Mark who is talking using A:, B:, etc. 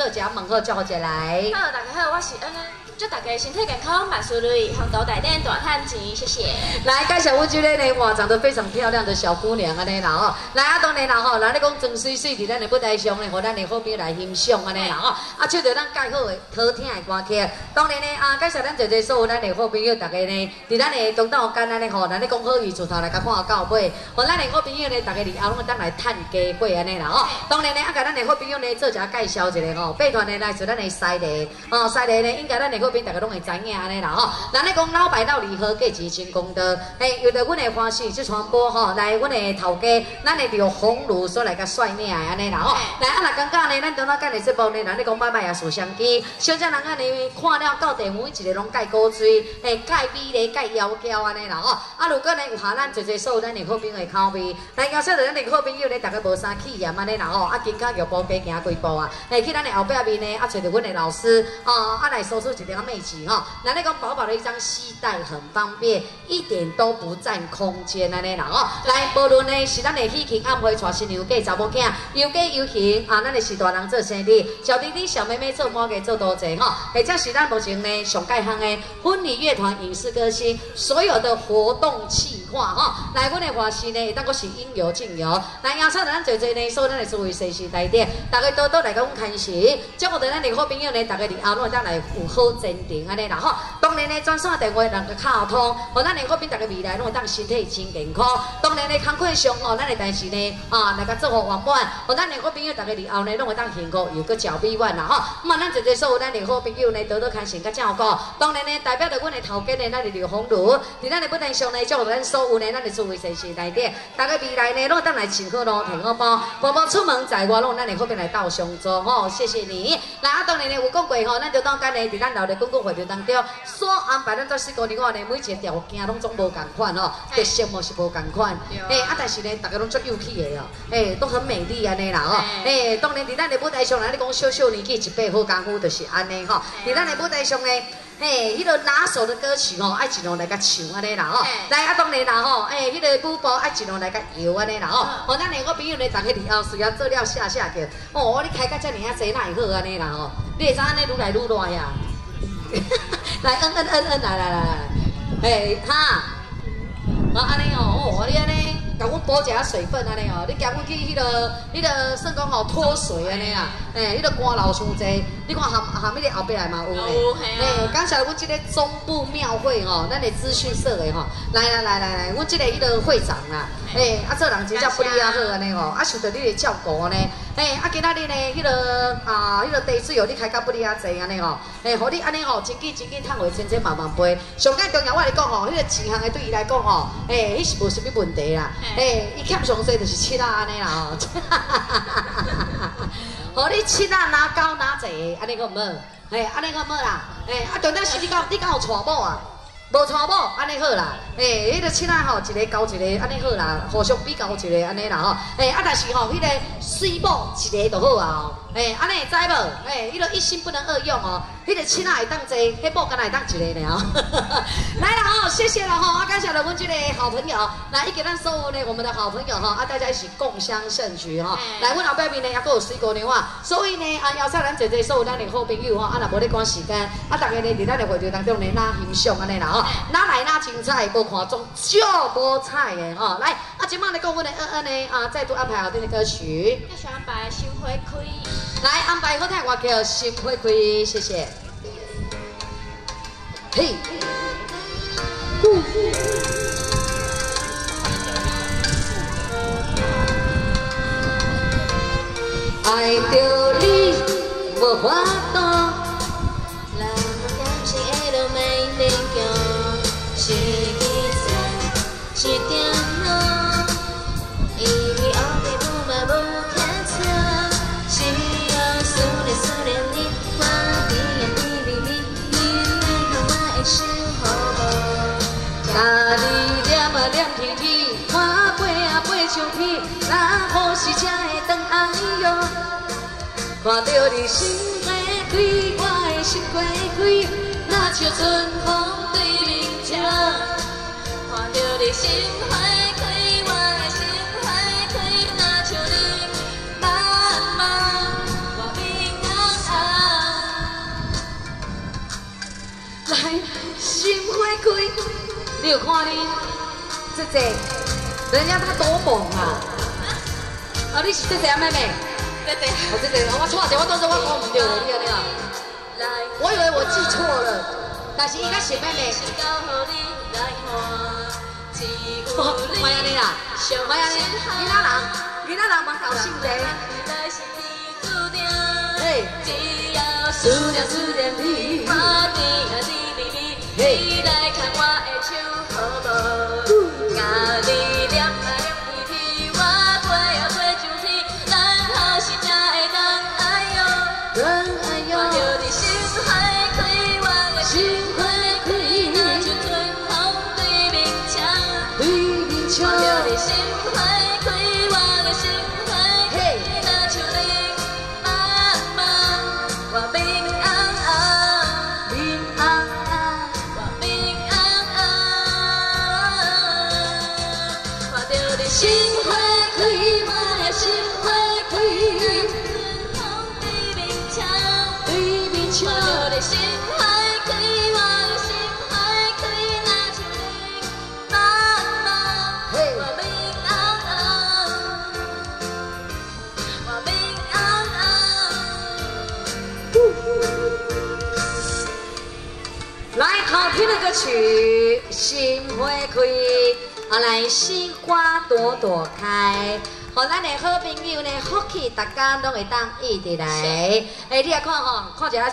A: 做一下问候叫好者来。
B: 好，大家好，我是恩恩。祝大家身体健康，万事如意，红豆大店大赚钱，谢谢。
A: 来介绍我这个呢，哇，长得非常漂亮的小姑娘安尼啦吼。来啊，当然啦吼，咱咧讲装水水伫咱的舞台上呢，和咱的好朋友来欣赏安尼啦吼。啊，唱着咱介好的好听的歌曲。当然呢，啊，介绍咱在座所有咱的好朋友，大家呢，伫咱的中岛间安尼吼，咱咧讲好语从头来甲看到尾。和咱的好朋友呢，大家伫后拢当来探家伙安尼啦吼。当然呢，啊，甲咱的好朋友呢，做一下介绍一下吼。背团呢来自咱的西丽，哦，西丽呢，应该咱的好。边大家拢会知影安尼啦吼，咱咧讲老白到离合，价值真功德。嘿，有着阮的欢喜去传播吼，来阮的头家，咱会着红炉所来甲率领安尼啦吼。来啊，那感觉呢，咱拄仔干的节目呢，咱咧讲拜拜啊，树相机，小只人安尼看了到地每一个拢介古锥，嘿，介美丽，介妖娇安尼啦吼。啊，如果呢有下咱做做所有咱的好朋友的口味，来邀请着咱的好朋友呢，大家无啥气嫌安尼啦吼。啊，今卡玉步加行几步啊？嘿，去咱的后壁面呢，啊，找着阮的老师，哦，啊来说出一条。妹子吼，那那个薄薄的一张丝带很方便，一点都不占空间安尼啦哦。来，无论呢是咱的喜庆暗会娶新娘嫁查某囝，又嫁又行啊，咱的是大人做生日，小弟弟小妹妹做满家做多济吼。或者是咱目前呢上盖行的婚礼乐团、影视歌星，所有的活动企看吼。来，阮的话是呢，当个是应有尽有。来，邀请咱做做呢，所有咱的思维随时来电，大家多多来甲阮看戏。接我哋咱的好朋友呢，大家伫后路当来有好真定安尼啦吼，当然咧，专线电话人个卡通，和咱两个边大家未来拢会当身体真健康。当然咧，工课上哦，咱的但是咧，啊，来个做好圆满，和咱两个朋友大家以后咧，拢会当幸福又个脚臂弯啦吼。咁啊，咱这这所有咱两个朋友咧，多多开心个照顾。当然咧，代表着阮的头家咧，咱的刘红茹，伫咱的舞台上呢，祝咱所有呢，咱的诸位先生来点，大家未来咧，拢会当来请客咯，提好包，包包出门在外拢咱两个边来到上座吼，谢谢你。那啊，当然咧，有讲过吼，咱就当今日伫咱老的公共会场当中。所安排咱做四个年话呢，每一个条件拢总无共款哦，特色嘛是无共款。诶，啊，但是呢，大家拢足有气的哦，诶，都很美丽安尼啦哦。诶，当然伫咱的舞台上咱咧讲小小年纪一辈好功夫，就是安尼吼。伫咱的舞台上呢，诶，迄个拿手的歌曲吼，爱一路来甲唱安尼啦吼。来啊，当然啦吼，诶，迄个舞步爱一路来甲摇安尼啦吼。哦，咱两个朋友呢，大家以后需要做了下下叫，哦，你开甲遮尔啊济，哪会好安尼啦吼？你会知安尼愈来愈乱呀？来，嗯嗯嗯嗯，来来来来，哎哈，啊安尼哦，哦你安尼，甲阮补一下水分安尼哦，你行阮去迄个，迄个算讲吼脱水安尼啊，哎，迄个汗流伤济，你看含含迄个后壁来嘛有咧，哎，刚才阮即个中部庙会吼，咱的资讯社的吼，来来来来来，阮即个迄个会长啊，哎，啊做人真正不离啊好安尼哦，啊受到你的照顾呢。诶，啊，今仔日呢，迄个啊，迄个地水哦，你开甲不哩啊济安尼哦，诶，互你安尼哦，真紧真紧趁回千千万万倍。上介重要，我来讲哦，迄个钱项的对伊来讲哦，诶，伊是无啥物问题啦。诶，伊欠上济就是七啊安尼啦吼。互你七啊拿高拿济，安尼个唔好，诶，安尼个唔好啦。诶，啊，重点是你讲你敢有娶某啊？无娶某，安尼好啦，诶，迄个凊彩吼，一个交一个，安尼好啦，互相比较一个，安尼啦吼，诶，啊，但是吼，迄个水某一个就好啊吼，诶，安尼会知无？诶，迄个一心不能二用哦。迄个亲仔会当坐，迄某干来会当一个了。来了哦，谢谢了吼，啊，感谢了阮这个好朋友，来一给咱所有呢我们的好朋友哈，啊，大家一起共享盛举哈。来，阮后壁面呢也阁有水果牛啊，所以呢啊，邀请咱姐姐所有咱的好朋友哈，啊，若无咧赶时间，啊，大家呢伫咱的会场当中呢哪欣赏安尼啦吼，拿来拿精彩，无看中就无彩的哈。来，啊，今晚呢讲阮的恩恩呢啊，再度安排好听的歌曲。
B: 要想安排心花开。
A: 来安排好听我叫，心花开，谢谢。嘿，爱着你无法
B: 去，
A: 那何时才会当来哟？看着你心花开，我的心花开，那像春风对面吹。
B: 看着你心花开，我的心花开，那像你妈妈，我平安安。
A: 来，心花开，你有看哩？姐姐。人家他多猛啊！啊，你是这这啊，妹妹？
B: 对对，
A: 我这这，我错者，我当时我讲唔对了，你安尼啊？
B: 来，
A: 我以为我记错了，但是应该是妹妹。欢迎你啦，你，你哪人？你哪人蛮高兴的？
B: 来是天注定，
A: 嘿，
B: 只要思念思念看
A: 呦，
B: 着你心我的心那风对面墙。
A: 对面唱，
B: 看着你心花开，我的心花开，那像你茫茫，我明红红，
A: 明暗暗，
B: 我明红红。看着你心
A: 好听的歌曲《心花开》，啊来心花朵朵开。好咱的好朋友呢，福气，大家都会当一直来。哎，你来看吼，看一下。